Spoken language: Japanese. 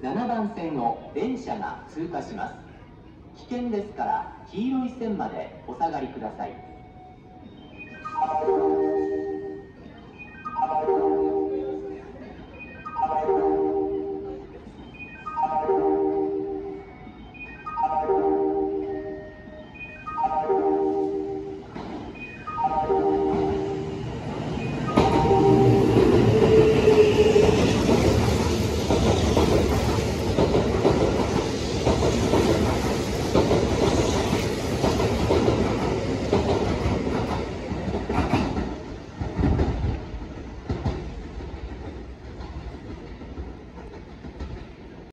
7番線を電車が通過します。危険ですから黄色い線までお下がりください。